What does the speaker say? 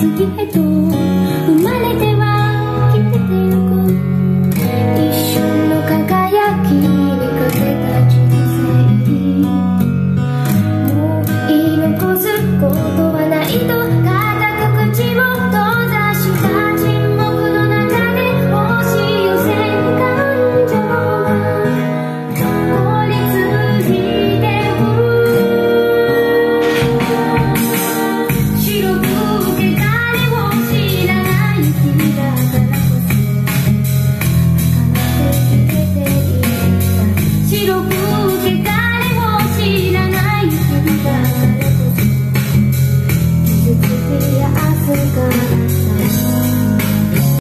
月へと